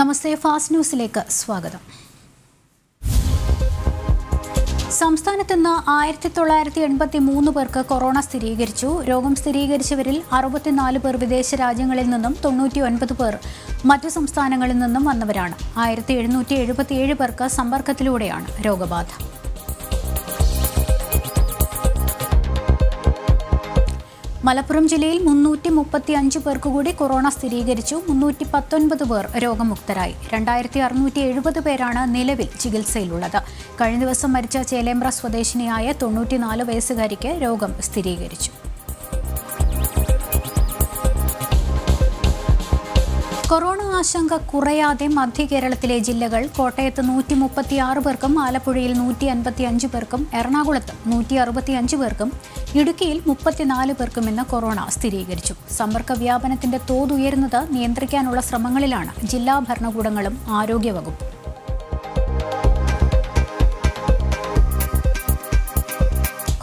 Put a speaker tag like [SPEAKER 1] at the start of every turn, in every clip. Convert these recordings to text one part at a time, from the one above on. [SPEAKER 1] നമസ്തേ fast ന്യൂസിലേക്ക് സ്വാഗതം സംസ്ഥാനത്ത് ഇന്ന് ആയിരത്തി തൊള്ളായിരത്തി എൺപത്തി മൂന്ന് പേർക്ക് കൊറോണ സ്ഥിരീകരിച്ചു രോഗം സ്ഥിരീകരിച്ചവരിൽ അറുപത്തിനാല് പേർ വിദേശ രാജ്യങ്ങളിൽ നിന്നും തൊണ്ണൂറ്റി ഒൻപത് പേർ മറ്റു സംസ്ഥാനങ്ങളിൽ നിന്നും വന്നവരാണ് ആയിരത്തി എഴുന്നൂറ്റി എഴുപത്തിയേഴ് പേർക്ക് സമ്പർക്കത്തിലൂടെയാണ് രോഗബാധ മലപ്പുറം ജില്ലയിൽ മുന്നൂറ്റി മുപ്പത്തി അഞ്ച് പേർക്ക് കൂടി കൊറോണ സ്ഥിരീകരിച്ചു മുന്നൂറ്റി പത്തൊൻപത് പേർ രോഗമുക്തരായി രണ്ടായിരത്തി അറുന്നൂറ്റി എഴുപത് പേരാണ് നിലവിൽ ചികിത്സയിലുള്ളത് കഴിഞ്ഞ ദിവസം മരിച്ച ചേലേമ്പ്ര സ്വദേശിനിയായ തൊണ്ണൂറ്റിനാല് വയസ്സുകാരിക്ക് രോഗം സ്ഥിരീകരിച്ചു കൊറോണ ആശങ്ക കുറയാതെ മധ്യ കേരളത്തിലെ ജില്ലകൾ കോട്ടയത്ത് നൂറ്റി ആറ് പേർക്കും ആലപ്പുഴയിൽ നൂറ്റി അൻപത്തി അഞ്ച് പേർക്കും എറണാകുളത്ത് നൂറ്റി അറുപത്തി അഞ്ച് പേർക്കും ഇടുക്കിയിൽ മുപ്പത്തിനാല് പേർക്കും ഇന്ന് കൊറോണ സ്ഥിരീകരിച്ചു സമ്പർക്ക വ്യാപനത്തിന്റെ തോതുയരുന്നത് നിയന്ത്രിക്കാനുള്ള ശ്രമങ്ങളിലാണ് ജില്ലാ ഭരണകൂടങ്ങളും ആരോഗ്യവകുപ്പും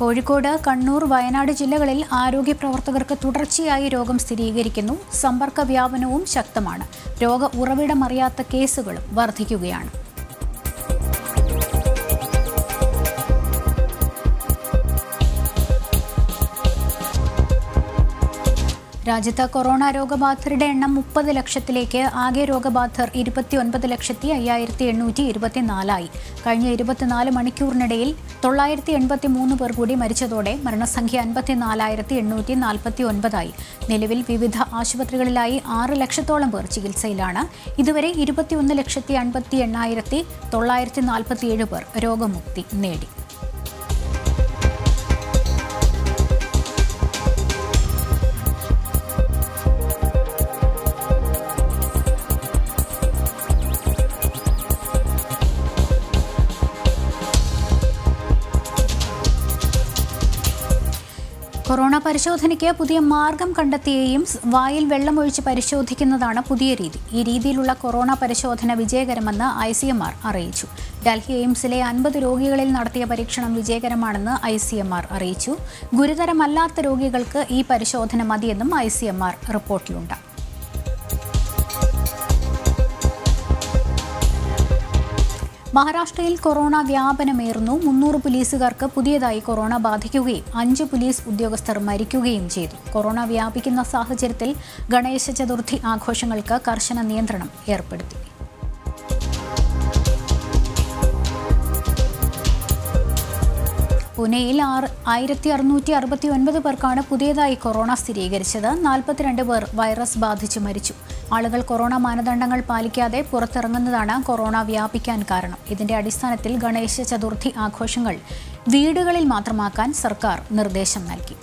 [SPEAKER 1] കോഴിക്കോട് കണ്ണൂർ വയനാട് ജില്ലകളിൽ ആരോഗ്യ പ്രവർത്തകർക്ക് തുടർച്ചയായി രോഗം സ്ഥിരീകരിക്കുന്നു സമ്പർക്ക വ്യാപനവും ശക്തമാണ് രോഗ ഉറവിടമറിയാത്ത കേസുകളും വർദ്ധിക്കുകയാണ് രാജ്യത്ത് കൊറോണ രോഗബാധിതരുടെ എണ്ണം മുപ്പത് ലക്ഷത്തിലേക്ക് ആകെ രോഗബാധിതർ ഇരുപത്തിയൊൻപത് ലക്ഷത്തി അയ്യായിരത്തി എണ്ണൂറ്റി ഇരുപത്തിനാലായി കഴിഞ്ഞ ഇരുപത്തിനാല് മണിക്കൂറിനിടയിൽ തൊള്ളായിരത്തി എൺപത്തി മൂന്ന് പേർ കൂടി മരിച്ചതോടെ മരണസംഖ്യ അൻപത്തിനാലായിരത്തി എണ്ണൂറ്റി നാൽപ്പത്തി ഒൻപതായി നിലവിൽ വിവിധ ആശുപത്രികളിലായി ആറ് ലക്ഷത്തോളം പേർ ചികിത്സയിലാണ് ഇതുവരെ ഇരുപത്തിയൊന്ന് ലക്ഷത്തി അൻപത്തി എണ്ണായിരത്തി തൊള്ളായിരത്തി നാൽപ്പത്തിയേഴ് പേർ രോഗമുക്തി നേടി പരിശോധനയ്ക്ക് പുതിയ മാർഗം കണ്ടെത്തിയ എയിംസ് വായിൽ വെള്ളമൊഴിച്ച് പരിശോധിക്കുന്നതാണ് പുതിയ രീതി ഈ രീതിയിലുള്ള കൊറോണ പരിശോധന വിജയകരമെന്ന് ഐ സി എം ആർ അറിയിച്ചു ഡൽഹി എയിംസിലെ അൻപത് രോഗികളിൽ നടത്തിയ പരീക്ഷണം വിജയകരമാണെന്ന് ഐ സി എം ആർ അറിയിച്ചു ഗുരുതരമല്ലാത്ത രോഗികൾക്ക് ഈ പരിശോധന മതിയെന്നും ഐ സി എം ആർ റിപ്പോർട്ടിലുണ്ട് മഹാരാഷ്ട്രയിൽ കൊറോണ വ്യാപനമേറുന്നു മുന്നൂറ് പോലീസുകാർക്ക് പുതിയതായി കൊറോണ ബാധിക്കുകയും അഞ്ച് പോലീസ് ഉദ്യോഗസ്ഥർ മരിക്കുകയും ചെയ്തു കൊറോണ വ്യാപിക്കുന്ന സാഹചര്യത്തിൽ ഗണേശ ചതുർത്ഥി ആഘോഷങ്ങൾക്ക് കർശന നിയന്ത്രണം ഏർപ്പെടുത്തി പൂനെയിൽ ആറ് ആയിരത്തി അറുന്നൂറ്റി അറുപത്തി ഒൻപത് പേർക്കാണ് പുതിയതായി കൊറോണ സ്ഥിരീകരിച്ചത് നാൽപ്പത്തിരണ്ട് പേർ വൈറസ് ബാധിച്ച് മരിച്ചു ആളുകൾ കൊറോണ മാനദണ്ഡങ്ങൾ പാലിക്കാതെ പുറത്തിറങ്ങുന്നതാണ് കൊറോണ വ്യാപിക്കാൻ കാരണം ഇതിന്റെ അടിസ്ഥാനത്തിൽ ഗണേശ ചതുർത്ഥി ആഘോഷങ്ങൾ വീടുകളിൽ മാത്രമാക്കാൻ സർക്കാർ നിർദ്ദേശം നൽകി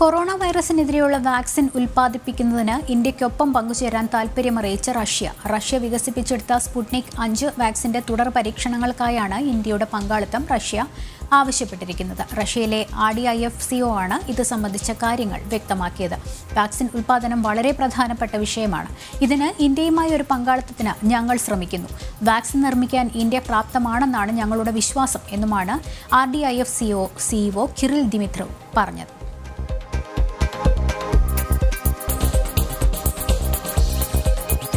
[SPEAKER 1] കൊറോണ വൈറസിനെതിരെയുള്ള വാക്സിൻ ഉൽപ്പാദിപ്പിക്കുന്നതിന് ഇന്ത്യയ്ക്കൊപ്പം പങ്കുചേരാൻ താൽപ്പര്യമറിയിച്ച റഷ്യ റഷ്യ വികസിപ്പിച്ചെടുത്ത സ്പുട്നിക് അഞ്ച് വാക്സിന്റെ തുടർ പരീക്ഷണങ്ങൾക്കായാണ് ഇന്ത്യയുടെ പങ്കാളിത്തം റഷ്യ ആവശ്യപ്പെട്ടിരിക്കുന്നത് റഷ്യയിലെ R D I F CO ആണ് ഇത് സംബന്ധിച്ച കാര്യങ്ങൾ വ്യക്തമാക്കിയത് വാക്സിൻ ഉൽപ്പാദനം വളരെ പ്രധാനപ്പെട്ട വിഷയമാണ് ഇതിന് ഇന്ത്യയുമായി ഒരു പങ്കാളിത്തത്തിന് ഞങ്ങൾ ശ്രമിക്കുന്നു വാക്സിൻ നിർമ്മിക്കാൻ ഇന്ത്യ പ്രാപ്തമാണെന്നാണ് ഞങ്ങളുടെ വിശ്വാസം എന്നുമാണ് ആർ ഡി ഐ എഫ് സിഒ സിഇഒ കിറിൽ ദിമിത്രവ് പറഞ്ഞത്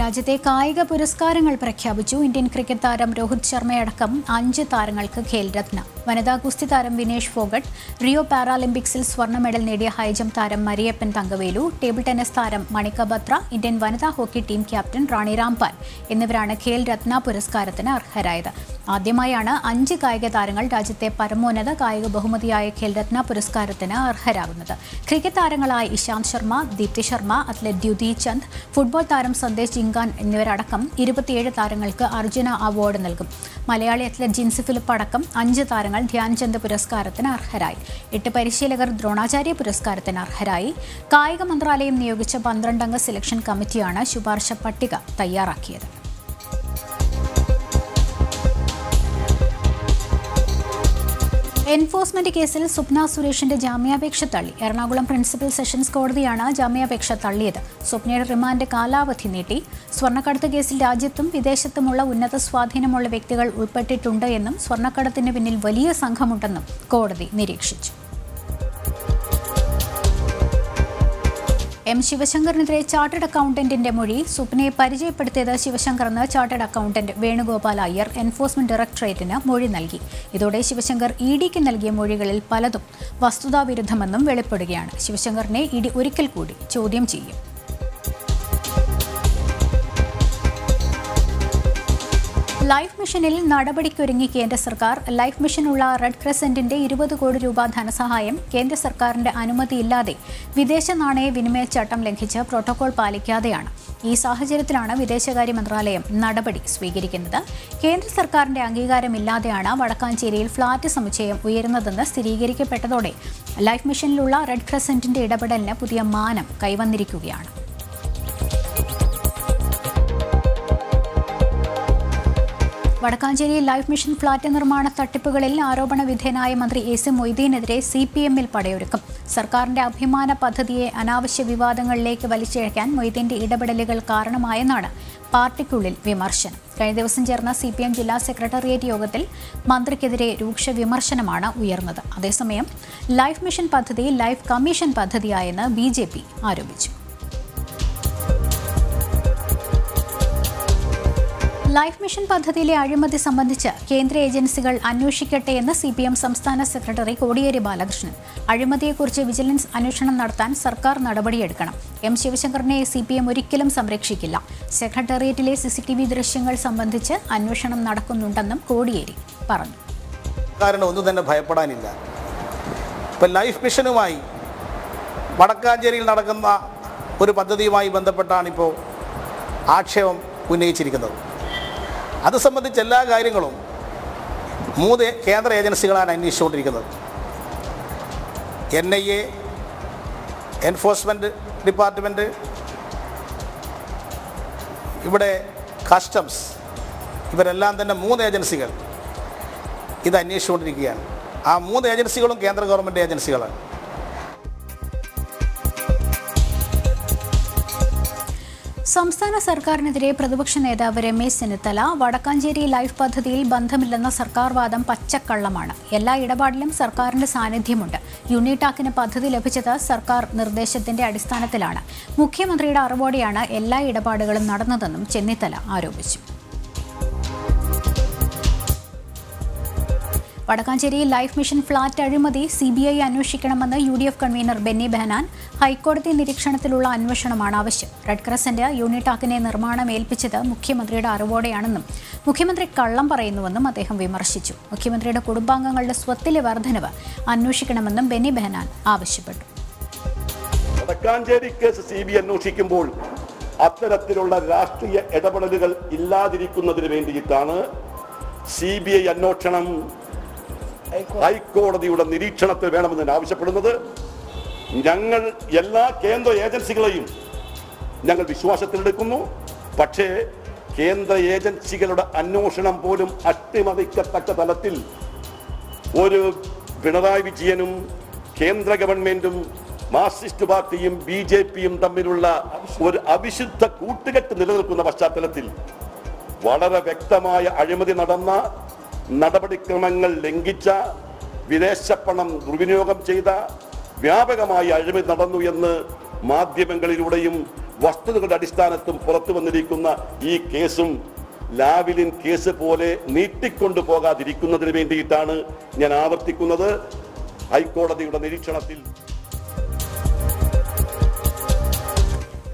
[SPEAKER 1] രാജ്യത്തെ കായിക പുരസ്കാരങ്ങൾ പ്രഖ്യാപിച്ചു ഇന്ത്യൻ ക്രിക്കറ്റ് താരം രോഹിത് ശർമ്മയടക്കം അഞ്ച് താരങ്ങൾക്ക് ഖേൽരത്ന വനിതാ ഗുസ്തി താരം വിനേഷ് ഫോഗട്ട് റിയോ പാരാലിമ്പിക്സിൽ സ്വർണ്ണ മെഡൽ നേടിയ ഹൈജം താരം മരിയപ്പൻ തങ്കവേലു ടേബിൾ ടെന്നീസ് താരം മണിക ബത്ര ഇന്ത്യൻ വനിതാ hockey team captain Rani Rampal എന്നിവരാണ് ഖേൽരത്ന പുരസ്കാരത്തിന് അർഹരായത് ആദ്യമായാണ് അഞ്ച് കായിക താരങ്ങൾ രാജ്യത്തെ പരമോന്നത കായിക ബഹുമതിയായ ഖേൽരത്ന പുരസ്കാരത്തിന് അർഹരാകുന്നത് ക്രിക്കറ്റ് താരങ്ങളായ ഇശാന്ത് ശർമ്മ ദീപ്തി ശർമ്മ അത്ലറ്റ് ദ്യുതി ചന്ദ് ഫുട്ബോൾ താരം സന്ദേശ് ജിങ് ജിൻഗാൻ എന്നിവരടക്കം ഇരുപത്തിയേഴ് താരങ്ങൾക്ക് അർജുന അവാർഡ് നൽകും മലയാളി അത്ലറ്റ് ജിൻസ് ഫിലിപ്പ് അടക്കം അഞ്ച് താരങ്ങൾ ധ്യാൻചന്ദ് പുരസ്കാരത്തിന് അർഹരായി എട്ട് പരിശീലകർ ദ്രോണാചാര്യ പുരസ്കാരത്തിന് അർഹരായി കായിക മന്ത്രാലയം നിയോഗിച്ച പന്ത്രണ്ടംഗ സെലക്ഷൻ കമ്മിറ്റിയാണ് ശുപാർശ പട്ടിക തയ്യാറാക്കിയത് എൻഫോഴ്സ്മെന്റ് കേസിൽ സ്വപ്ന സുരേഷിന്റെ ജാമ്യാപേക്ഷ തള്ളി എറണാകുളം പ്രിൻസിപ്പൽ സെഷൻസ് കോടതിയാണ് ജാമ്യാപേക്ഷ തള്ളിയത് സ്വപ്നയുടെ റിമാൻഡ് കാലാവധി നീട്ടി സ്വർണ്ണക്കടത്ത് കേസിൽ രാജ്യത്തും വിദേശത്തുമുള്ള ഉന്നത സ്വാധീനമുള്ള വ്യക്തികൾ ഉൾപ്പെട്ടിട്ടുണ്ട് എന്നും സ്വർണ്ണക്കടത്തിന് പിന്നിൽ വലിയ സംഘമുണ്ടെന്നും കോടതി നിരീക്ഷിച്ചു എം ശിവശങ്കറിനെതിരെ ചാർട്ടേഡ് അക്കൗണ്ടന്റിന്റെ മൊഴി സ്വപ്നയെ പരിചയപ്പെടുത്തിയത് ശിവശങ്കറെന്ന് chartered accountant Venugopal Iyer enforcement ഡയറക്ടറേറ്റിന് മൊഴി നൽകി ഇതോടെ ശിവശങ്കർ ഇ ഡിക്ക് നൽകിയ മൊഴികളിൽ പലതും വസ്തുതാവിരുദ്ധമെന്നും വെളിപ്പെടുകയാണ് ശിവശങ്കറിനെ ഇ ഡി ഒരിക്കൽ കൂടി ചോദ്യം ചെയ്യും ലൈഫ് മിഷനിൽ നടപടിക്കൊരുങ്ങി കേന്ദ്ര സർക്കാർ ലൈഫ് മിഷനുള്ള റെഡ് ക്രസന്റിന്റെ ഇരുപത് കോടി രൂപ ധനസഹായം കേന്ദ്ര സർക്കാരിന്റെ അനുമതിയില്ലാതെ വിദേശ നാണയ വിനിമയ ചട്ടം ലംഘിച്ച് പ്രോട്ടോകോൾ പാലിക്കാതെയാണ് ഈ സാഹചര്യത്തിലാണ് വിദേശകാര്യ മന്ത്രാലയം നടപടി സ്വീകരിക്കുന്നത് കേന്ദ്ര സർക്കാരിന്റെ അംഗീകാരമില്ലാതെയാണ് വടക്കാഞ്ചേരിയിൽ ഫ്ളാറ്റ് സമുച്ചയം ഉയരുന്നതെന്ന് സ്ഥിരീകരിക്കപ്പെട്ടതോടെ ലൈഫ് മിഷനിലുള്ള റെഡ് ക്രസന്റിന്റെ ഇടപെടലിന് പുതിയ മാനം കൈവന്നിരിക്കുകയാണ് വടക്കാഞ്ചേരി ലൈഫ് മിഷൻ ഫ്ളാറ്റ് നിർമ്മാണ തട്ടിപ്പുകളിൽ ആരോപണ വിധേയനായ മന്ത്രി എ സി മൊയ്തീനെതിരെ സി പി എമ്മിൽ പടയൊരുക്കും സർക്കാരിന്റെ അഭിമാന പദ്ധതിയെ അനാവശ്യ വിവാദങ്ങളിലേക്ക് വലിച്ചിഴക്കാൻ മൊയ്തീന്റെ ഇടപെടലുകൾ കാരണമായെന്നാണ് പാർട്ടിക്കുള്ളിൽ വിമർശനം കഴിഞ്ഞ ദിവസം ചേർന്ന സി പി എം ജില്ലാ സെക്രട്ടേറിയറ്റ് യോഗത്തിൽ മന്ത്രിക്കെതിരെ രൂക്ഷ വിമർശനമാണ് ഉയർന്നത് അതേസമയം ലൈഫ് മിഷൻ പദ്ധതി ലൈഫ് കമ്മീഷൻ പദ്ധതിയായെന്ന് ബി ആരോപിച്ചു ലൈഫ് മിഷൻ പദ്ധതിയിലെ അഴിമതി സംബന്ധിച്ച് കേന്ദ്ര ഏജൻസികൾ അന്വേഷിക്കട്ടെ എന്ന് സി പി എം സംസ്ഥാന സെക്രട്ടറി കോടിയേരി ബാലകൃഷ്ണൻ അഴിമതിയെക്കുറിച്ച് വിജിലൻസ് അന്വേഷണം നടത്താൻ സർക്കാർ നടപടിയെടുക്കണം എം ശിവശങ്കറിനെ സി പി എം ഒരിക്കലും സംരക്ഷിക്കില്ല സെക്രട്ടേറിയറ്റിലെ സി ടി വി ദൃശ്യങ്ങൾ സംബന്ധിച്ച് അന്വേഷണം നടക്കുന്നുണ്ടെന്നും കോടിയേരി പറഞ്ഞു
[SPEAKER 2] കാരണം ഒന്നും തന്നെ ഭയപ്പെടാനില്ല ഇപ്പം ലൈഫ് മിഷനുമായി വടക്കാഞ്ചേരിയിൽ നടക്കുന്ന ഒരു പദ്ധതിയുമായി ബന്ധപ്പെട്ടാണിപ്പോൾ ആക്ഷേപം ഉന്നയിച്ചിരിക്കുന്നത് അത് സംബന്ധിച്ച് എല്ലാ കാര്യങ്ങളും മൂന്ന് കേന്ദ്ര ഏജൻസികളാണ് അന്വേഷിച്ചുകൊണ്ടിരിക്കുന്നത് N I A enforcement department ഇവിടെ കസ്റ്റംസ് ഇവരെല്ലാം തന്നെ മൂന്ന് ഏജൻസികൾ ഇത് അന്വേഷിച്ചുകൊണ്ടിരിക്കുകയാണ് ആ മൂന്ന് ഏജൻസികളും കേന്ദ്ര ഗവൺമെൻറ് ഏജൻസികളാണ്
[SPEAKER 1] സംസ്ഥാന സർക്കാരിനെതിരെ പ്രതിപക്ഷ നേതാവ് രമേശ് ചെന്നിത്തല വടക്കാഞ്ചേരി ലൈഫ് പദ്ധതിയിൽ ബന്ധമില്ലെന്ന സർക്കാർ വാദം പച്ചക്കള്ളമാണ് എല്ലാ ഇടപാടിലും സർക്കാരിന്റെ സാന്നിധ്യമുണ്ട് യൂണിടാക്കിന് പദ്ധതി ലഭിച്ചത് സർക്കാർ നിർദ്ദേശത്തിന്റെ അടിസ്ഥാനത്തിലാണ് മുഖ്യമന്ത്രിയുടെ അറിവോടെയാണ് എല്ലാ ഇടപാടുകളും നടന്നതെന്നും ചെന്നിത്തല ആരോപിച്ചു വടക്കാഞ്ചേരിയിൽ ലൈഫ് മിഷൻ ഫ്ളാറ്റ് അഴിമതി സി ബി ഐ അന്വേഷിക്കണമെന്ന് U D F convener Benny Behanan ഹൈക്കോടതി നിരീക്ഷണത്തിലുള്ള അന്വേഷണമാണ് ആവശ്യം റെഡ് ക്രസന്റ് യൂണിടാക്കിനെ നിർമ്മാണം ഏൽപ്പിച്ചത് മുഖ്യമന്ത്രിയുടെ അറിവോടെയാണെന്നും മുഖ്യമന്ത്രി കള്ളം പറയുന്നുവെന്നും അദ്ദേഹം വിമർശിച്ചു മുഖ്യമന്ത്രിയുടെ കുടുംബാംഗങ്ങളുടെ സ്വത്തിലെ വർധനവ് അന്വേഷിക്കണമെന്നും ബെന്നി ബെഹനാൻ ആവശ്യപ്പെട്ടു
[SPEAKER 2] കേസ് അന്വേഷിക്കുമ്പോൾ അത്തരത്തിലുള്ള രാഷ്ട്രീയ ഇടപെടലുകൾ ഇല്ലാതിരിക്കുന്നതിന് വേണ്ടിയിട്ടാണ് സി ബി ഐ അന്വേഷണം ഹൈക്കോടതിയുടെ നിരീക്ഷണത്തിൽ വേണമെന്ന് ഞാൻ ആവശ്യപ്പെടുന്നത് ഞങ്ങൾ എല്ലാ കേന്ദ്ര ഏജൻസികളെയും ഞങ്ങൾ വിശ്വാസത്തിലെടുക്കുന്നു പക്ഷേ കേന്ദ്ര ഏജൻസികളുടെ അന്വേഷണം പോലും അട്ടിമറിക്കത്തക്ക തലത്തിൽ ഒരു പിണറായി വിജയനും കേന്ദ്ര ഗവൺമെന്റും മാർക്സിസ്റ്റ് പാർട്ടിയും ബി ജെ പിയും തമ്മിലുള്ള ഒരു അവിശുദ്ധ കൂട്ടുകെട്ട് നിലനിൽക്കുന്ന പശ്ചാത്തലത്തിൽ വളരെ വ്യക്തമായ അഴിമതി നടന്ന നടപടിക്രമങ്ങൾ ലംഘിച്ച പണം ദുർവിനിയോഗം ചെയ്ത വ്യാപകമായി അഴിമതി നടന്നു എന്ന് മാധ്യമങ്ങളിലൂടെയും വസ്തുതകളുടെ അടിസ്ഥാനത്തും പുറത്തു വന്നിരിക്കുന്ന ഈ കേസും ലാവിലിൻ കേസ് പോലെ നീട്ടിക്കൊണ്ടു പോകാതിരിക്കുന്നതിന് വേണ്ടിയിട്ടാണ് ഞാൻ ആവർത്തിക്കുന്നത് ഹൈക്കോടതിയുടെ നിരീക്ഷണത്തിൽ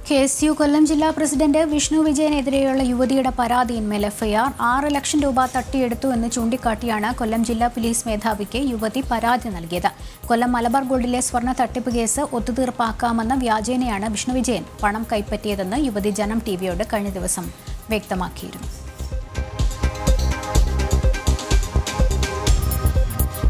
[SPEAKER 1] കേസ് യു കൊല്ലം ജില്ലാ പ്രസിഡന്റ് വിഷ്ണു വിജയനെതിരെയുള്ള യുവതിയുടെ പരാതിയിന്മേൽ എഫ്ഐആർ ആറ് ലക്ഷം രൂപ തട്ടിയെടുത്തു എന്ന് ചൂണ്ടിക്കാട്ടിയാണ് കൊല്ലം ജില്ലാ പോലീസ് മേധാവിക്ക് യുവതി പരാതി നൽകിയത് കൊല്ലം മലബാർ ഗോൾഡിലെ സ്വർണ്ണ തട്ടിപ്പ് കേസ് ഒത്തുതീർപ്പാക്കാമെന്ന വ്യാജേനയാണ് വിഷ്ണു വിജയൻ പണം കൈപ്പറ്റിയതെന്ന് യുവതി ജനം ടി വിയോട് കഴിഞ്ഞ ദിവസം വ്യക്തമാക്കിയിരുന്നു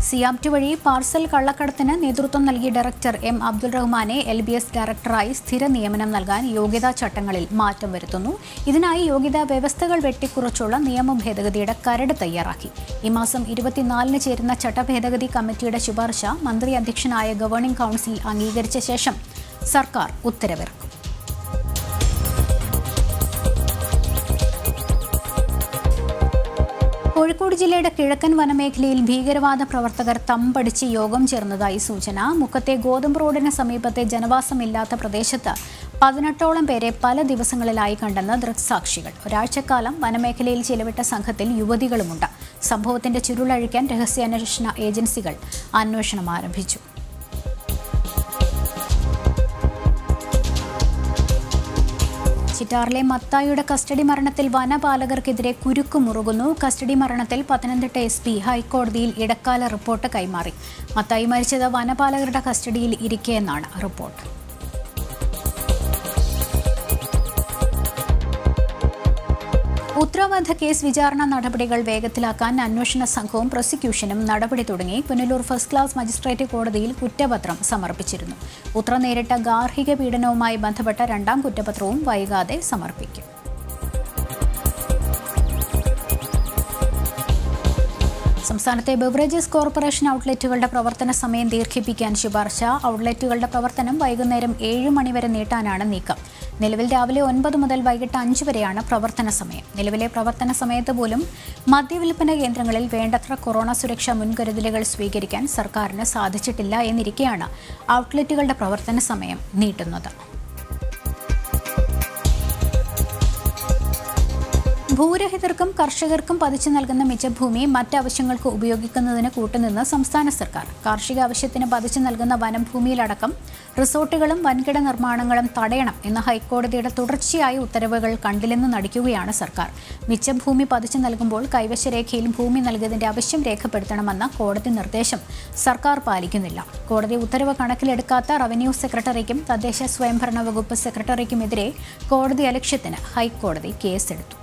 [SPEAKER 1] സിയാപ്റ്റ് വഴി പാർസൽ കള്ളക്കടത്തിന് നേതൃത്വം നൽകിയ ഡയറക്ടർ എം അബ്ദുൾ റഹ്മാനെ എൽ ബി എസ് ഡയറക്ടറായി സ്ഥിര നിയമനം നൽകാൻ യോഗ്യതാ ചട്ടങ്ങളിൽ മാറ്റം വരുത്തുന്നു ഇതിനായി യോഗ്യതാ വ്യവസ്ഥകൾ വെട്ടിക്കുറച്ചുള്ള നിയമ ഭേദഗതിയുടെ കരട് തയ്യാറാക്കി ഈ മാസം ഇരുപത്തിനാലിന് ചേരുന്ന ചട്ടഭേദഗതി കമ്മിറ്റിയുടെ ശുപാർശ മന്ത്രി അധ്യക്ഷനായ ഗവേണിംഗ് കൗൺസിൽ അംഗീകരിച്ച ശേഷം സർക്കാർ ഉത്തരവിറക്കും കോഴിക്കോട് ജില്ലയുടെ കിഴക്കൻ വനമേഖലയിൽ ഭീകരവാദ പ്രവർത്തകർ തമ്പടിച്ച് യോഗം ചേർന്നതായി സൂചന മുക്കത്തെ ഗോതമ്പ് റോഡിന് സമീപത്തെ ജനവാസമില്ലാത്ത പ്രദേശത്ത് പതിനെട്ടോളം പേരെ പല ദിവസങ്ങളിലായി കണ്ടെന്ന് ദൃക്സാക്ഷികൾ ഒരാഴ്ചക്കാലം വനമേഖലയിൽ ചിലവിട്ട സംഘത്തിൽ യുവതികളുമുണ്ട് സംഭവത്തിന്റെ ചുരുളഴിക്കാൻ രഹസ്യാന്വേഷണ ഏജൻസികൾ അന്വേഷണം ആരംഭിച്ചു ചിറ്റാറിലെ മത്തായിയുടെ കസ്റ്റഡി മരണത്തിൽ വനപാലകർക്കെതിരെ കുരുക്കുമുറുകുന്നു കസ്റ്റഡി മരണത്തിൽ പത്തനംതിട്ട എസ് പി ഹൈക്കോടതിയിൽ ഇടക്കാല റിപ്പോർട്ട് കൈമാറി മത്തായി മരിച്ചത് വനപാലകരുടെ കസ്റ്റഡിയിൽ ഇരിക്കെയെന്നാണ് റിപ്പോർട്ട് ഉത്തരവാദ കേസ് വിചാരണ നടപടികൾ വേഗത്തിലാക്കാൻ അന്വേഷണ സംഘവും പ്രോസിക്യൂഷനും നടപടി തുടങ്ങി പുനലൂർ ഫസ്റ്റ് ക്ലാസ് മജിസ്ട്രേറ്റ് കോടതിയിൽ കുറ്റപത്രം സമർപ്പിച്ചിരുന്നു ഉത്ര നേരിട്ട ഗാർഹിക പീഡനവുമായി ബന്ധപ്പെട്ട രണ്ടാം കുറ്റപത്രവും വൈകാതെ സമർപ്പിക്കും സംസ്ഥാനത്തെ ബവറേജസ് കോർപ്പറേഷൻ ഔട്ട്ലെറ്റുകളുടെ പ്രവർത്തന സമയം ദീർഘിപ്പിക്കാൻ ശുപാർശ ഔട്ട്ലെറ്റുകളുടെ പ്രവർത്തനം വൈകുന്നേരം ഏഴ് മണിവരെ നീട്ടാനാണ് നീക്കം നിലവിൽ രാവിലെ ഒൻപത് മുതൽ വൈകിട്ട് അഞ്ച് വരെയാണ് പ്രവർത്തന സമയം നിലവിലെ പ്രവർത്തന സമയത്ത് പോലും മദ്യവിൽപ്പന കേന്ദ്രങ്ങളിൽ വേണ്ടത്ര കൊറോണ സുരക്ഷാ മുൻകരുതലുകൾ സ്വീകരിക്കാൻ സർക്കാരിന് സാധിച്ചിട്ടില്ല എന്നിരിക്കെയാണ് ഔട്ട്ലെറ്റുകളുടെ പ്രവർത്തന സമയം നീട്ടുന്നത് ഭൂരഹിതർക്കും കർഷകർക്കും പതിച്ചു നൽകുന്ന മിച്ചഭൂമി മറ്റാവശ്യങ്ങൾക്ക് ഉപയോഗിക്കുന്നതിന് കൂട്ടുനിന്ന് സംസ്ഥാന സർക്കാർ കാർഷിക ആവശ്യത്തിന് പതിച്ചു നൽകുന്ന വനംഭൂമിയിലടക്കം റിസോർട്ടുകളും വൻകിട നിർമ്മാണങ്ങളും തടയണം എന്ന ഹൈക്കോടതിയുടെ തുടർച്ചയായ ഉത്തരവുകൾ കണ്ടില്ലെന്ന് നടിക്കുകയാണ് സർക്കാർ മിച്ചഭൂമി പതിച്ചു നൽകുമ്പോൾ കൈവശരേഖയിൽ ഭൂമി നൽകിയതിന്റെ ആവശ്യം രേഖപ്പെടുത്തണമെന്ന കോടതി നിർദ്ദേശം സർക്കാർ പാലിക്കുന്നില്ല കോടതി ഉത്തരവ് കണക്കിലെടുക്കാത്ത റവന്യൂ സെക്രട്ടറിക്കും തദ്ദേശ സ്വയംഭരണ വകുപ്പ് സെക്രട്ടറിക്കുമെതിരെ കോടതി അലക്ഷ്യത്തിന് ഹൈക്കോടതി കേസെടുത്തു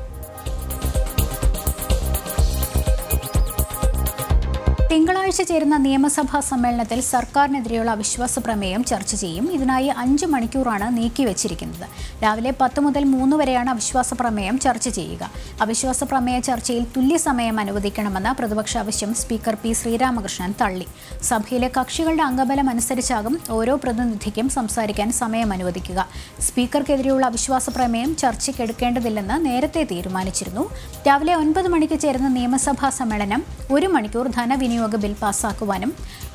[SPEAKER 1] തിങ്കളാഴ്ച ചേരുന്ന നിയമസഭാ സമ്മേളനത്തിൽ സർക്കാരിനെതിരെയുള്ള അവിശ്വാസ പ്രമേയം ചർച്ച ചെയ്യും ഇതിനായി അഞ്ച് മണിക്കൂറാണ് നീക്കിവച്ചിരിക്കുന്നത് രാവിലെ പത്ത് മുതൽ മൂന്ന് വരെയാണ് അവിശ്വാസ പ്രമേയം ചർച്ച ചെയ്യുക അവിശ്വാസ പ്രമേയ ചർച്ചയിൽ തുല്യസമയം അനുവദിക്കണമെന്ന പ്രതിപക്ഷ ആവശ്യം സ്പീക്കർ പി ശ്രീരാമകൃഷ്ണൻ തള്ളി സഭയിലെ കക്ഷികളുടെ അംഗബലം അനുസരിച്ചാകും ഓരോ പ്രതിനിധിക്കും സംസാരിക്കാൻ സമയം അനുവദിക്കുക സ്പീക്കർക്കെതിരെയുള്ള അവിശ്വാസ പ്രമേയം ചർച്ചയ്ക്കെടുക്കേണ്ടതില്ലെന്ന് നേരത്തെ തീരുമാനിച്ചിരുന്നു രാവിലെ ഒൻപത് മണിക്ക് ചേരുന്ന നിയമസഭാ സമ്മേളനം ഒരു മണിക്കൂർ ധനവിനിയോഗം വിനിയോഗ ബിൽ പാസാക്കുവാനും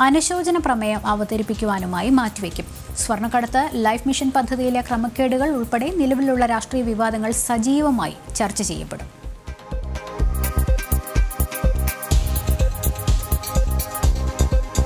[SPEAKER 1] അനുശോചന പ്രമേയം അവതരിപ്പിക്കുവാനുമായി മാറ്റിവെക്കും സ്വർണ്ണക്കടത്ത് ലൈഫ് മിഷൻ പദ്ധതിയിലെ ക്രമക്കേടുകൾ ഉൾപ്പെടെ നിലവിലുള്ള രാഷ്ട്രീയ വിവാദങ്ങൾ സജീവമായി ചർച്ച ചെയ്യപ്പെടും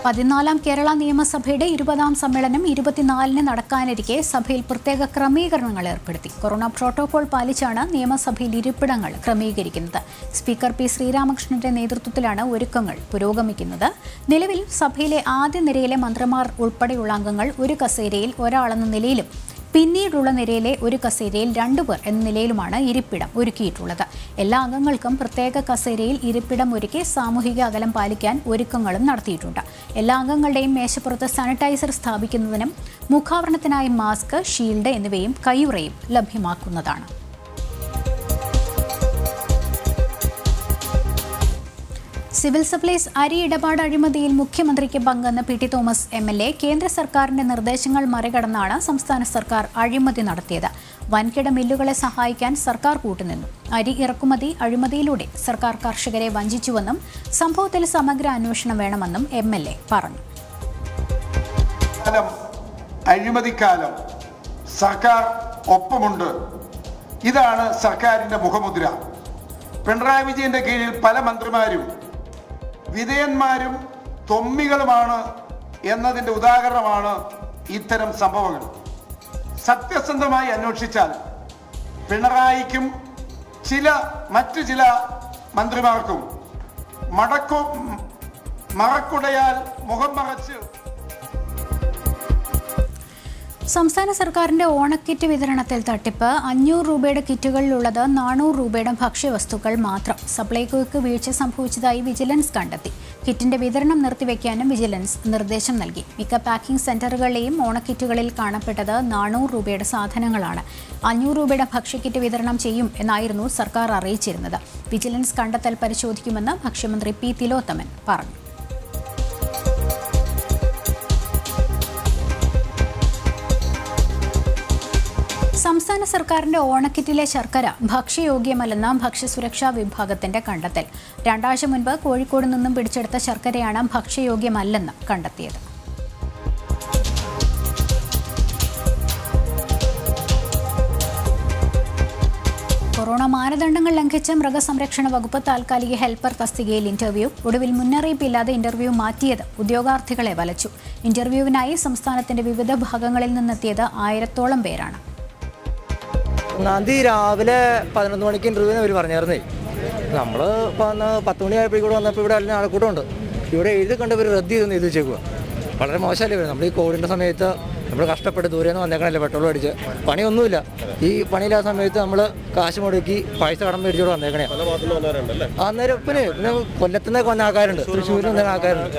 [SPEAKER 1] പതിനാലാം കേരള നിയമസഭയുടെ ഇരുപതാം സമ്മേളനം ഇരുപത്തിനാലിന് നടക്കാനിരിക്കെ സഭയിൽ പ്രത്യേക ക്രമീകരണങ്ങൾ ഏർപ്പെടുത്തി കൊറോണ പ്രോട്ടോകോൾ പാലിച്ചാണ് നിയമസഭയിൽ ഇരിപ്പിടങ്ങൾ ക്രമീകരിക്കുന്നത് സ്പീക്കർ പി ശ്രീരാമകൃഷ്ണന്റെ നേതൃത്വത്തിലാണ് ഒരുക്കങ്ങൾ പുരോഗമിക്കുന്നത് നിലവിൽ സഭയിലെ ആദ്യ നിരയിലെ മന്ത്രിമാർ ഉൾപ്പെടെയുള്ള അംഗങ്ങൾ ഒരു കസേരയിൽ ഒരാളെന്ന നിലയിലും പിന്നീടുള്ള നിരയിലെ ഒരു കസേരയിൽ രണ്ടുപേർ എന്ന നിലയിലുമാണ് ഇരിപ്പിടം ഒരുക്കിയിട്ടുള്ളത് എല്ലാ അംഗങ്ങൾക്കും പ്രത്യേക കസേരയിൽ ഇരിപ്പിടം ഒരുക്കി സാമൂഹിക അകലം പാലിക്കാൻ ഒരുക്കങ്ങളും നടത്തിയിട്ടുണ്ട് എല്ലാ അംഗങ്ങളുടെയും മേശപ്പുറത്ത് സാനിറ്റൈസർ സ്ഥാപിക്കുന്നതിനും മുഖാവരണത്തിനായി മാസ്ക് ഷീൽഡ് എന്നിവയും കയ്യുറയും ലഭ്യമാക്കുന്നതാണ് സിവിൽ സപ്ലൈസ് അരി ഇടപാട് അഴിമതിയിൽ മുഖ്യമന്ത്രിക്ക് പങ്കെന്ന് P T Thomas M L A കേന്ദ്ര സർക്കാരിന്റെ നിർദ്ദേശങ്ങൾ മറികടന്നാണ് സംസ്ഥാന സർക്കാർ അഴിമതി നടത്തിയത് വൻകിട മില്ലുകളെ സഹായിക്കാൻ സർക്കാർ കൂട്ടുനിന്നു അരി ഇറക്കുമതി അഴിമതിയിലൂടെ സർക്കാർ കർഷകരെ വഞ്ചിച്ചുവെന്നും സംഭവത്തിൽ സമഗ്ര അന്വേഷണം വേണമെന്നും എം എൽ എ പറഞ്ഞു
[SPEAKER 2] അഴിമതിക്കാലം സർക്കാർ ഒപ്പമുണ്ട് ഇതാണ് സർക്കാരിന്റെ മുഖമുദ്ര പിണറായി വിജയന്റെ കീഴിൽ പല മന്ത്രിമാരും വിധേയന്മാരും തൊമ്മികളുമാണ് എന്നതിൻ്റെ ഉദാഹരണമാണ് ഇത്തരം സംഭവങ്ങൾ സത്യസന്ധമായി അന്വേഷിച്ചാൽ പിണറായിക്കും ചില മറ്റു ചില മന്ത്രിമാർക്കും മടക്കും മറക്കുടയാൽ മുഖം മറച്ച്
[SPEAKER 1] സംസ്ഥാന സർക്കാരിന്റെ ഓണക്കിറ്റ് വിതരണത്തിൽ തട്ടിപ്പ് അഞ്ഞൂറ് രൂപയുടെ കിറ്റുകളിലുള്ളത് നാനൂറ് രൂപയുടെ ഭക്ഷ്യവസ്തുക്കൾ മാത്രം സപ്ലൈകോയ്ക്ക് വീഴ്ച സംഭവിച്ചതായി വിജിലൻസ് കണ്ടെത്തി കിറ്റിന്റെ വിതരണം നിർത്തിവെക്കാനും വിജിലൻസ് നിർദ്ദേശം നൽകി മിക്ക പാക്കിംഗ് സെന്ററുകളിലെയും ഓണക്കിറ്റുകളിൽ കാണപ്പെട്ടത് നാനൂറ് രൂപയുടെ സാധനങ്ങളാണ് അഞ്ഞൂറ് രൂപയുടെ ഭക്ഷ്യക്കിറ്റ് വിതരണം ചെയ്യും എന്നായിരുന്നു സർക്കാർ അറിയിച്ചിരുന്നത് വിജിലൻസ് കണ്ടെത്തൽ പരിശോധിക്കുമെന്ന് ഭക്ഷ്യമന്ത്രി പി തിലോത്തമൻ പറഞ്ഞു സംസ്ഥാന സർക്കാരിന്റെ ഓണക്കിറ്റിലെ ശർക്കര ഭക്ഷ്യയോഗ്യമല്ലെന്ന ഭക്ഷ്യസുരക്ഷാ വിഭാഗത്തിന്റെ കണ്ടെത്തൽ രണ്ടാഴ്ച മുൻപ് കോഴിക്കോട് നിന്നും പിടിച്ചെടുത്ത ശർക്കരയാണ് ഭക്ഷ്യയോഗ്യമല്ലെന്ന് കണ്ടെത്തിയത് കൊറോണ മാനദണ്ഡങ്ങൾ ലംഘിച്ച മൃഗസംരക്ഷണ വകുപ്പ് താൽക്കാലിക ഹെൽപ്പർ തസ്തികയിൽ ഇന്റർവ്യൂ ഒടുവിൽ മുന്നറിയിപ്പില്ലാതെ ഇന്റർവ്യൂ മാറ്റിയത് ഉദ്യോഗാർത്ഥികളെ വലച്ചു ഇന്റർവ്യൂവിനായി സംസ്ഥാനത്തിന്റെ വിവിധ ഭാഗങ്ങളിൽ നിന്നെത്തിയത് ആയിരത്തോളം പേരാണ്
[SPEAKER 2] ഒന്നാം തീയതി രാവിലെ പതിനൊന്ന് മണിക്ക് ഇൻ്റർവ്യൂ അവർ പറഞ്ഞായിരുന്നേ നമ്മൾ ഇപ്പോൾ വന്ന് പത്ത് മണിയായപ്പോഴേക്കൂടെ വന്നപ്പോൾ ഇവിടെ അല്ലെങ്കിൽ ആൾക്കൂട്ടം ഉണ്ട് ഇവിടെ എഴുതി കണ്ടവർ റദ്ദ് ചെയ്തെന്ന് എഴുതി വെച്ചേക്കുക വളരെ മോശമല്ലേ വരും നമ്മൾ ഈ കോവിഡിൻ്റെ സമയത്ത് നമ്മൾ കഷ്ടപ്പെട്ട് ദൂരെ നിന്ന് വന്നേക്കണല്ലേ പെട്രോൾ അടിച്ച് പണിയൊന്നുമില്ല ഈ പണിയില്ലാത്ത സമയത്ത് നമ്മൾ കാശ് മുടക്കി പൈസ കടം മേടിച്ചോട് വന്നേക്കണേ അന്നേരം പിന്നെ പിന്നെ കൊല്ലത്തുനിന്നൊക്കെ വന്ന ആൾക്കാരുണ്ട് തൃശ്ശൂരിൽ നിന്ന് ആൾക്കാരുണ്ട്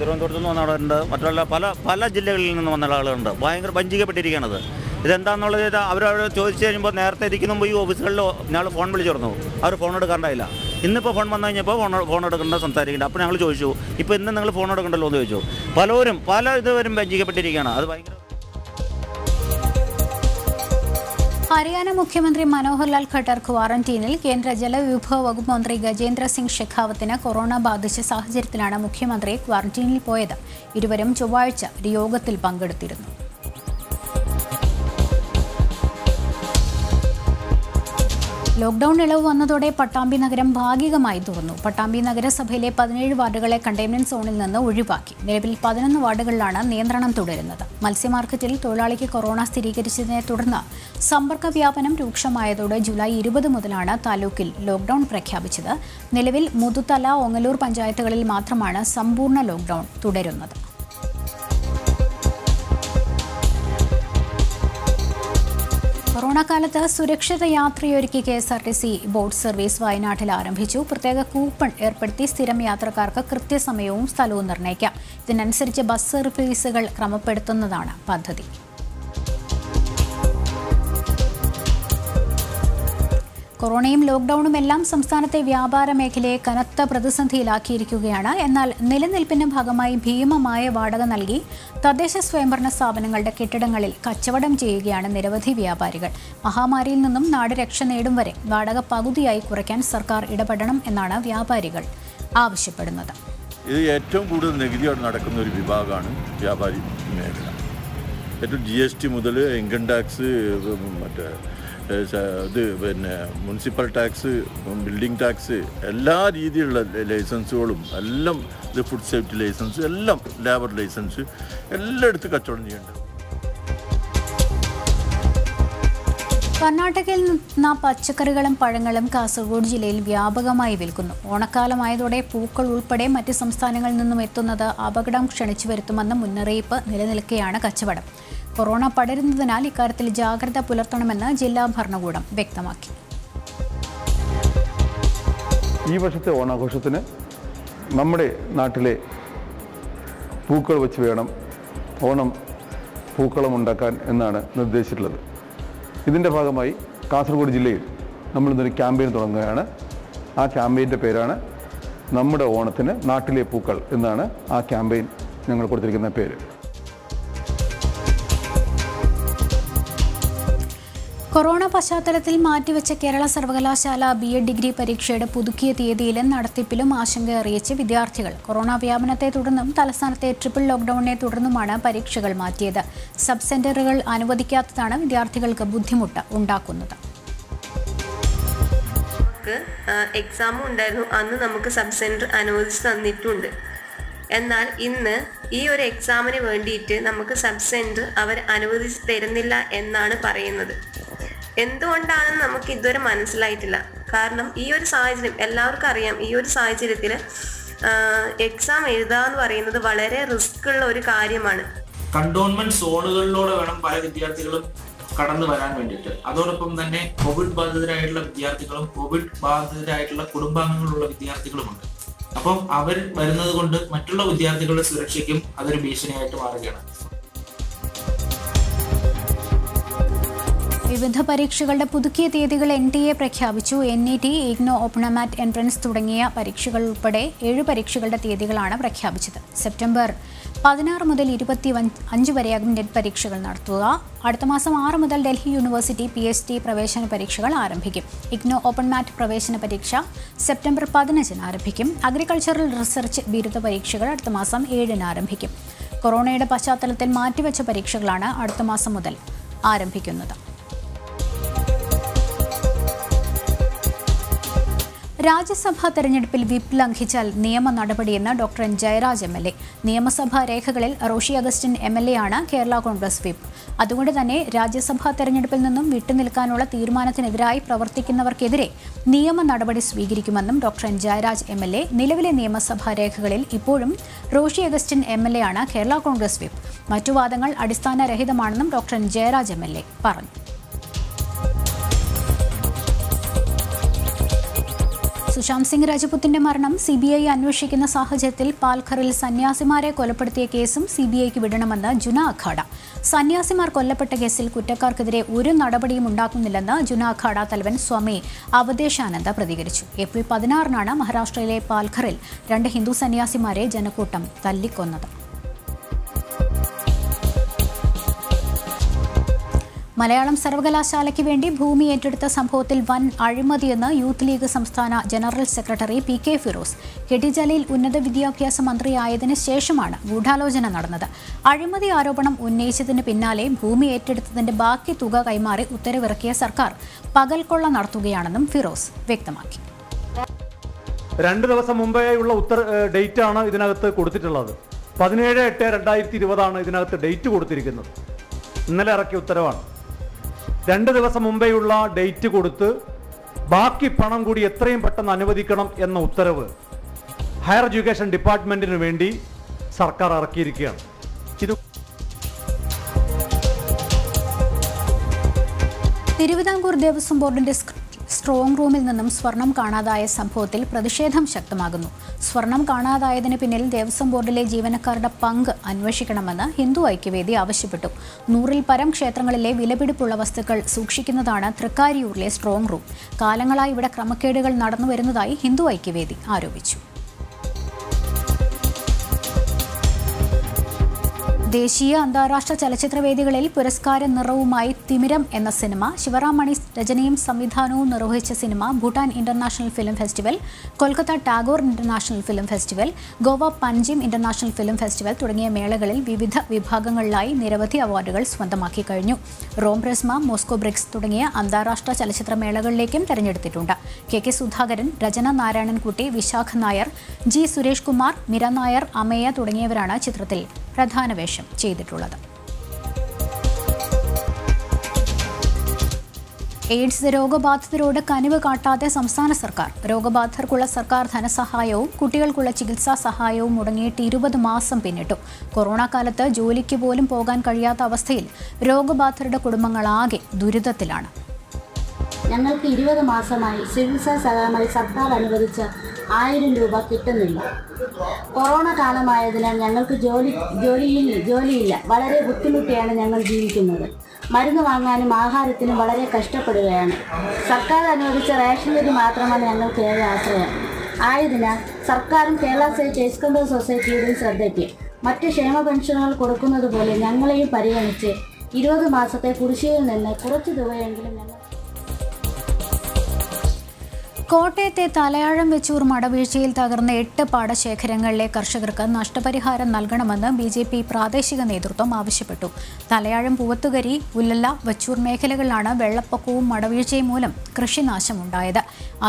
[SPEAKER 2] തിരുവനന്തപുരത്ത് നിന്ന് വന്ന ആളുണ്ട് മറ്റുള്ള പല പല ജില്ലകളിൽ നിന്ന് വന്ന ആളുകളുണ്ട് ഭയങ്കര വഞ്ചിക്കപ്പെട്ടിരിക്കുകയാണത് ഇതെന്താണെന്നുള്ളത് ചെയ്താൽ അവരവരോട് ചോദിച്ചു കഴിയുമ്പോൾ നേരത്തെ ഇരിക്കുമ്പോൾ ഈ ഓഫീസുകളിൽ ഞങ്ങൾ ഫോൺ വിളിച്ചിരുന്നു അവർ ഫോൺ എടുക്കാണ്ടായില്ല ഇന്നിപ്പോൾ ഫോൺ വന്നു കഴിഞ്ഞപ്പോൾ ഫോൺ ഫോൺ എടുക്കേണ്ട സംസാരിക്കേണ്ട അപ്പോൾ ഞങ്ങൾ ചോദിച്ചു ഇപ്പോൾ ഇന്ന് നിങ്ങൾ ഫോൺ എടുക്കണ്ടല്ലോ എന്ന് ചോദിച്ചു പലരും പല ഇതുവരും വഞ്ചിക്കപ്പെട്ടിരിക്കുകയാണ് അത് ഭയങ്കര
[SPEAKER 1] ഹരിയാന മുഖ്യമന്ത്രി മനോഹർ ലാൽ ഖട്ടർ ക്വാറന്റീനിൽ കേന്ദ്ര ജലവിഭവ വകുപ്പ് മന്ത്രി ഗജേന്ദ്ര സിംഗ് ഷെഖാവത്തിന് കൊറോണ ബാധിച്ച സാഹചര്യത്തിലാണ് മുഖ്യമന്ത്രി ക്വാറന്റീനിൽ പോയത് ഇരുവരും ചൊവ്വാഴ്ച ഒരു യോഗത്തിൽ പങ്കെടുത്തിരുന്നു ലോക്ക്ഡൌൺ ഇളവ് വന്നതോടെ പട്ടാമ്പി നഗരം ഭാഗികമായി തുറന്നു പട്ടാമ്പി നഗരസഭയിലെ പതിനേഴ് വാർഡുകളെ കണ്ടെയ്ൻമെന്റ് സോണിൽ നിന്ന് ഒഴിവാക്കി നിലവിൽ പതിനൊന്ന് വാർഡുകളിലാണ് നിയന്ത്രണം തുടരുന്നത് മത്സ്യമാർക്കറ്റിൽ തൊഴിലാളിക്ക് കൊറോണ സ്ഥിരീകരിച്ചതിനെ തുടർന്ന് സമ്പർക്ക വ്യാപനം രൂക്ഷമായതോടെ ജൂലൈ ഇരുപത് മുതലാണ് താലൂക്കിൽ ലോക്ക്ഡൌൺ പ്രഖ്യാപിച്ചത് നിലവിൽ മുതുതല ഒങ്ങലൂർ പഞ്ചായത്തുകളിൽ മാത്രമാണ് സമ്പൂർണ്ണ ലോക്ക്ഡൌൺ തുടരുന്നത് കൊറോണ കാലത്ത് സുരക്ഷിത യാത്രയൊരുക്കി K S R T C boat service വയനാട്ടിൽ ആരംഭിച്ചു പ്രത്യേക കൂപ്പൺ ഏർപ്പെടുത്തി സ്ഥിരം യാത്രക്കാർക്ക് കൃത്യസമയവും സ്ഥലവും നിർണ്ണയിക്കാം ഇതിനനുസരിച്ച് ബസ് സർവീസുകൾ ക്രമപ്പെടുത്തുന്നതാണ് പദ്ധതി കൊറോണയും ലോക്ക്ഡൌണും എല്ലാം സംസ്ഥാനത്തെ വ്യാപാര മേഖലയെ കനത്ത പ്രതിസന്ധിയിലാക്കിയിരിക്കുകയാണ് എന്നാൽ നിലനിൽപ്പിന്റെ ഭാഗമായി ഭീമമായ വാടക നൽകി തദ്ദേശ സ്വയംഭരണ സ്ഥാപനങ്ങളുടെ കെട്ടിടങ്ങളിൽ കച്ചവടം ചെയ്യുകയാണ് നിരവധി വ്യാപാരികൾ മഹാമാരിയിൽ നിന്നും നാട് രക്ഷ നേടും വരെ വാടക പകുതിയായി കുറയ്ക്കാൻ സർക്കാർ ഇടപെടണം എന്നാണ് വ്യാപാരികൾ ആവശ്യപ്പെടുന്നത്
[SPEAKER 2] ഇത് ഏറ്റവും കൂടുതൽ നികുതി നടക്കുന്ന ഒരു വിഭാഗമാണ് വ്യാപാരി മേഖല ഏറ്റവും ജി എസ് ടി മുതൽ ഇൻകം ടാക്സ് മറ്റേ ഇത് പിന്നെ മുനിസിപ്പൽ ടാക്സ് ബിൽഡിംഗ് ടാക്സ് എല്ലാ രീതിയിലുള്ള ലൈസൻസുകളും എല്ലാം ഇത് ഫുഡ് സേഫ്റ്റി ലൈസൻസ് എല്ലാം ലേബർ ലൈസൻസ് എല്ലാം എടുത്ത് കച്ചവടം ചെയ്യേണ്ടത്
[SPEAKER 1] കർണാടകയിൽ നിന്ന പച്ചക്കറികളും പഴങ്ങളും കാസർഗോഡ് ജില്ലയിൽ വ്യാപകമായി വിൽക്കുന്നു ഓണക്കാലമായതോടെ പൂക്കൾ ഉൾപ്പെടെ മറ്റ് സംസ്ഥാനങ്ങളിൽ നിന്നും എത്തുന്നത് അപകടം ക്ഷണിച്ചു വരുത്തുമെന്ന മുന്നറിയിപ്പ് നിലനിൽക്കെയാണ് കച്ചവടം കൊറോണ പടരുന്നതിനാൽ ഇക്കാര്യത്തിൽ ജാഗ്രത പുലർത്തണമെന്ന് ജില്ലാ ഭരണകൂടം വ്യക്തമാക്കി
[SPEAKER 2] ഈ വർഷത്തെ ഓണാഘോഷത്തിന് നമ്മുടെ നാട്ടിലെ പൂക്കൾ വെച്ച് വേണം ഓണം പൂക്കളം ഉണ്ടാക്കാൻ എന്നാണ് നിർദ്ദേശിച്ചിട്ടുള്ളത് ഇതിൻ്റെ ഭാഗമായി കാസർഗോഡ് ജില്ലയിൽ നമ്മൾ ഇന്നൊരു ക്യാമ്പയിൻ തുടങ്ങുകയാണ് ആ ക്യാമ്പയിൻ്റെ പേരാണ് നമ്മുടെ ഓണത്തിന് നാട്ടിലെ പൂക്കൾ എന്നാണ് ആ ക്യാമ്പയിൻ ഞങ്ങൾ കൊടുത്തിരിക്കുന്ന പേര്
[SPEAKER 1] കൊറോണ പശ്ചാത്തലത്തിൽ മാറ്റിവെച്ച കേരള സർവകലാശാല ബി എഡ് ഡിഗ്രി പരീക്ഷയുടെ പുതുക്കിയ തീയതിയിലും നടത്തിപ്പിലും ആശങ്ക അറിയിച്ച് വിദ്യാർത്ഥികൾ കൊറോണ വ്യാപനത്തെ തുടർന്നും തലസ്ഥാനത്തെ ട്രിപ്പിൾ ലോക്ക്ഡൌണിനെ തുടർന്നുമാണ് പരീക്ഷകൾ മാറ്റിയത് സബ് സെന്ററുകൾ അനുവദിക്കാത്തതാണ് വിദ്യാർത്ഥികൾക്ക് ബുദ്ധിമുട്ട് ഉണ്ടാക്കുന്നത്
[SPEAKER 2] എക്സാമും ഉണ്ടായിരുന്നു അന്ന് നമുക്ക് സബ് സെന്റർ അനുവദിച്ച് തന്നിട്ടുണ്ട് എന്നാൽ ഇന്ന് ഈ ഒരു എക്സാമിന് വേണ്ടിയിട്ട് നമുക്ക് സബ് സെന്റർ അവർ അനുവദിച്ച് തരുന്നില്ല എന്നാണ് പറയുന്നത്
[SPEAKER 1] എന്തുകൊണ്ടാണെന്ന് നമുക്ക് ഇതുവരെ മനസ്സിലായിട്ടില്ല കാരണം ഈ ഒരു സാഹചര്യം എല്ലാവർക്കും അറിയാം ഈ ഒരു സാഹചര്യത്തിൽ എക്സാം എഴുതുക എന്ന് പറയുന്നത് വളരെ റിസ്ക്
[SPEAKER 2] ഉള്ള ഒരു കാര്യമാണ് കണ്ടോൺമെന്റ് സോണുകളിലൂടെ വേണം പല വിദ്യാർത്ഥികളും കടന്നു വരാൻ വേണ്ടിയിട്ട് അതോടൊപ്പം തന്നെ കോവിഡ് ബാധിതരായിട്ടുള്ള വിദ്യാർത്ഥികളും കോവിഡ് ബാധിതരായിട്ടുള്ള കുടുംബാംഗങ്ങളുള്ള വിദ്യാർത്ഥികളുമുണ്ട് അപ്പം അവർ വരുന്നത് കൊണ്ട് മറ്റുള്ള വിദ്യാർത്ഥികളുടെ സുരക്ഷയ്ക്കും അതൊരു ഭീഷണിയായിട്ട് മാറുകയാണ്
[SPEAKER 1] വിവിധ പരീക്ഷകളുടെ പുതുക്കിയ തീയതികൾ എൻ ടി എ പ്രഖ്യാപിച്ചു N E T IGNOU OPENMAT entrance തുടങ്ങിയ പരീക്ഷകൾ ഉൾപ്പെടെ ഏഴ് പരീക്ഷകളുടെ തീയതികളാണ് പ്രഖ്യാപിച്ചത് സെപ്റ്റംബർ പതിനാറ് മുതൽ ഇരുപത്തി അഞ്ച് വരെയാകും നെറ്റ് പരീക്ഷകൾ നടത്തുക അടുത്ത മാസം ആറ് മുതൽ Delhi university P H D പ്രവേശന പരീക്ഷകൾ ആരംഭിക്കും ഇഗ്നോ ഓപ്പൺ മാറ്റ് പ്രവേശന പരീക്ഷ സെപ്റ്റംബർ പതിനഞ്ചിന് ആരംഭിക്കും അഗ്രികൾച്ചറൽ റിസർച്ച് ബിരുദ പരീക്ഷകൾ അടുത്ത മാസം ഏഴിന് ആരംഭിക്കും കൊറോണയുടെ പശ്ചാത്തലത്തിൽ മാറ്റിവെച്ച പരീക്ഷകളാണ് അടുത്ത മാസം മുതൽ ആരംഭിക്കുന്നത് രാജ്യസഭാ തെരഞ്ഞെടുപ്പിൽ വിപ്പ് ലംഘിച്ചാൽ നിയമ നടപടിയെന്ന് doctor N Jayaraj M L A നിയമസഭാ രേഖകളിൽ Roshy Augustine M L A ആണ് കേരള കോൺഗ്രസ് വിപ്പ് അതുകൊണ്ട് തന്നെ രാജ്യസഭാ തെരഞ്ഞെടുപ്പിൽ നിന്നും വിട്ടുനിൽക്കാനുള്ള തീരുമാനത്തിനെതിരായി പ്രവർത്തിക്കുന്നവർക്കെതിരെ നിയമ നടപടി സ്വീകരിക്കുമെന്നും doctor N Jayaraj M L A നിലവിലെ നിയമസഭാ രേഖകളിൽ ഇപ്പോഴും Roshy Augustine M L A ആണ് കേരള കോൺഗ്രസ് വിപ്പ് മറ്റു വാദങ്ങൾ അടിസ്ഥാനരഹിതമാണെന്നും doctor N Jayaraj M L A പറഞ്ഞു സുശാന്ത് സിംഗ് രാജപുത്തിന്റെ മരണം സി ബി ഐ അന്വേഷിക്കുന്ന സാഹചര്യത്തിൽ പാൽഖറിൽ സന്യാസിമാരെ കൊലപ്പെടുത്തിയ കേസും സി ബി ഐക്ക് വിടണമെന്ന് ജുന അഖാഡ സന്യാസിമാർ കൊല്ലപ്പെട്ട കേസിൽ കുറ്റക്കാർക്കെതിരെ ഒരു നടപടിയും ഉണ്ടാക്കുന്നില്ലെന്ന് ജുന അഖാഡ തലവൻ സ്വാമി അവദേശാനന്ദ പ്രതികരിച്ചു ഏപ്രിൽ പതിനാറിനാണ് മഹാരാഷ്ട്രയിലെ പാൽഖറിൽ രണ്ട് ഹിന്ദു സന്യാസിമാരെ ജനക്കൂട്ടം തല്ലിക്കൊന്നത് മലയാളം സർവകലാശാലയ്ക്ക് വേണ്ടി ഭൂമി ഏറ്റെടുത്ത സംഭവത്തിൽ വൻ അഴിമതിയെന്ന് യൂത്ത് ലീഗ് സംസ്ഥാന general secretary P K Firoz K Jaleel ഉന്നത വിദ്യാഭ്യാസ മന്ത്രിയായതിനു ശേഷമാണ് ഗൂഢാലോചന നടന്നത് അഴിമതി ആരോപണം ഉന്നയിച്ചതിന് പിന്നാലെ ഭൂമി ഏറ്റെടുത്തതിന്റെ ബാക്കി തുക കൈമാറി ഉത്തരവിറക്കിയ സർക്കാർ പകൽക്കൊള്ള നടത്തുകയാണെന്നും ഫിറോസ് വ്യക്തമാക്കി
[SPEAKER 2] രണ്ട് ദിവസം ഉള്ള ഉത്തര ഡേറ്റ് ആണ് ഇതിനകത്ത് കൊടുത്തിട്ടുള്ളത് പതിനേഴ് എട്ട് രണ്ടായിരത്തി ഇരുപതാണ് ഇതിനകത്ത് ഡേറ്റ് കൊടുത്തിരിക്കുന്നത് ഇന്നലെ ഇറക്കിയ ഉത്തരവാണ് രണ്ട് ദിവസം മുമ്പേയുള്ള ഡേറ്റ് കൊടുത്ത് ബാക്കി പണം കൂടി എത്രയും പെട്ടെന്ന് അനുവദിക്കണം എന്ന ഉത്തരവ് ഹയർ എഡ്യൂക്കേഷൻ ഡിപ്പാർട്ട്മെന്റിന് വേണ്ടി സർക്കാർ ഇറക്കിയിരിക്കുകയാണ് ഇത്
[SPEAKER 1] തിരുവിതാംകൂർ ദേവസ്വം ബോർഡിന്റെ സ്ട്രോങ് റൂമിൽ നിന്നും സ്വർണം കാണാതായ സംഭവത്തിൽ പ്രതിഷേധം ശക്തമാകുന്നു സ്വർണം കാണാതായതിന് പിന്നിൽ ദേവസ്വം ബോർഡിലെ ജീവനക്കാരുടെ പങ്ക് അന്വേഷിക്കണമെന്ന് ഹിന്ദു ഐക്യവേദി ആവശ്യപ്പെട്ടു നൂറിൽ പരം ക്ഷേത്രങ്ങളിലെ വിലപിടിപ്പുള്ള വസ്തുക്കൾ സൂക്ഷിക്കുന്നതാണ് തൃക്കാരിയൂരിലെ സ്ട്രോങ് റൂം കാലങ്ങളായി ഇവിടെ ക്രമക്കേടുകൾ നടന്നു ഹിന്ദു ഐക്യവേദി ആരോപിച്ചു ദേശീയ അന്താരാഷ്ട്ര ചലച്ചിത്ര വേദികളിൽ പുരസ്കാര നിറവുമായി തിമിരം എന്ന സിനിമ ശിവറാം മണി രചനയും സംവിധാനവും നിർവഹിച്ച cinema Bhutan international film festival Kolkata Tagore international film festival Goa Panjim international film festival തുടങ്ങിയ മേളകളിൽ വിവിധ വിഭാഗങ്ങളിലായി നിരവധി അവാർഡുകൾ സ്വന്തമാക്കി കഴിഞ്ഞു റോം പ്രസ്മ മോസ്കോ ബ്രിക്സ് തുടങ്ങിയ അന്താരാഷ്ട്ര ചലച്ചിത്ര മേളകളിലേക്കും തെരഞ്ഞെടുത്തിട്ടുണ്ട് K K Sudhakaran Rachana Narayanankutty Vishakha Nair G Suresh Kumar Meera Nair Ameya തുടങ്ങിയവരാണ് ചിത്രത്തിൽ പ്രധാന വേഷം നിർദ്ദേശം ചെയ്തിട്ടുള്ളത് എയ്ഡ്സ് രോഗബാധിതരോട് കനിവ് കാട്ടാതെ സംസ്ഥാന സർക്കാർ രോഗബാധിതർക്കുള്ള സർക്കാർ ധനസഹായവും കുട്ടികൾക്കുള്ള ചികിത്സാ സഹായവും മുടങ്ങിയിട്ട് ഇരുപത് മാസം പിന്നിട്ടു കൊറോണ കാലത്ത് ജോലിക്ക് പോലും പോകാൻ കഴിയാത്ത അവസ്ഥയിൽ രോഗബാധിതരുടെ കുടുംബങ്ങളാകെ ദുരിതത്തിലാണ് ഞങ്ങൾക്ക് ഇരുപത് മാസമായി ചികിത്സാ സഹായമായി സർക്കാർ അനുവദിച്ച ആയിരം രൂപ കിട്ടുന്നില്ല കൊറോണ കാലമായതിനാൽ ഞങ്ങൾക്ക് ജോലി ജോലിയിൽ ജോലിയില്ല വളരെ ബുദ്ധിമുട്ടിയാണ് ഞങ്ങൾ ജീവിക്കുന്നത് മരുന്ന് വാങ്ങാനും ആഹാരത്തിനും വളരെ കഷ്ടപ്പെടുകയാണ് സർക്കാർ അനുവദിച്ച റേഷൻ വരി മാത്രമാണ് ഞങ്ങൾക്ക് ഏറെ ആശ്രയം ആയതിനാൽ സർക്കാരും കേരള സ്റ്റേറ്റ് എക്സ്കണ്ടർ സൊസൈറ്റിയുടെയും ശ്രദ്ധയ്ക്ക് മറ്റ് ക്ഷേമ പെൻഷനുകൾ കൊടുക്കുന്നത് പോലെ ഞങ്ങളെയും പരിഗണിച്ച് ഇരുപത് മാസത്തെ കുടിശ്ശിയിൽ നിന്ന് കുറച്ച് തുകയെങ്കിലും ഞങ്ങൾ കോട്ടയത്തെ തലയാഴം വെച്ചൂർ മടവീഴ്ചയിൽ തകർന്ന എട്ട് പാടശേഖരങ്ങളിലെ കർഷകർക്ക് നഷ്ടപരിഹാരം നൽകണമെന്ന് ബി ജെ പി പ്രാദേശിക നേതൃത്വം ആവശ്യപ്പെട്ടു തലയാഴം പൂവത്തുകരി ഉല്ലല്ല വെച്ചൂർ മേഖലകളിലാണ് വെള്ളപ്പൊക്കവും മടവീഴ്ചയും മൂലം കൃഷിനാശമുണ്ടായത്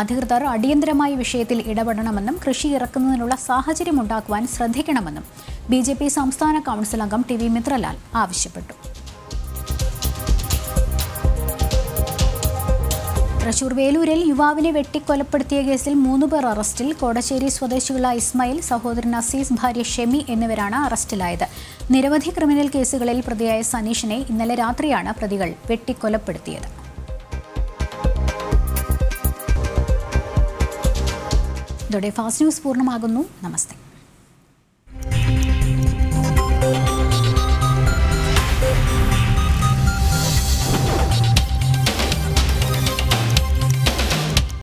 [SPEAKER 1] അധികൃതർ അടിയന്തരമായി വിഷയത്തിൽ ഇടപെടണമെന്നും കൃഷി ഇറക്കുന്നതിനുള്ള സാഹചര്യമുണ്ടാക്കുവാൻ ശ്രദ്ധിക്കണമെന്നും ബി സംസ്ഥാന കൗൺസിൽ അംഗം ടി വി മിത്രലാൽ ആവശ്യപ്പെട്ടു തൃശൂർ വേലൂരിൽ യുവാവിനെ വെട്ടിക്കൊലപ്പെടുത്തിയ കേസിൽ മൂന്ന് പേർ അറസ്റ്റിൽ കോടശ്ശേരി സ്വദേശികളായ ഇസ്മായിൽ സഹോദരൻ അസീസ് ഭാര്യ ഷെമി എന്നിവരാണ് അറസ്റ്റിലായത് നിരവധി ക്രിമിനൽ കേസുകളിൽ പ്രതിയായ സനീഷിനെ ഇന്നലെ രാത്രിയാണ് പ്രതികൾ വെട്ടിക്കൊലപ്പെടുത്തിയത് ഇതോടെ ഫാസ്റ്റ് ന്യൂസ് പൂർണ്ണമാകുന്നു നമസ്തേ